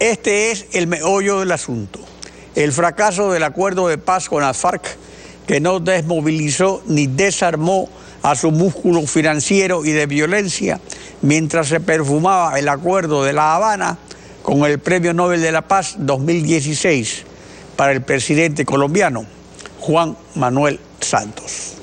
Este es el meollo del asunto. El fracaso del acuerdo de paz con las FARC, que no desmovilizó ni desarmó a su músculo financiero y de violencia, mientras se perfumaba el acuerdo de La Habana con el Premio Nobel de la Paz 2016 para el presidente colombiano Juan Manuel Santos.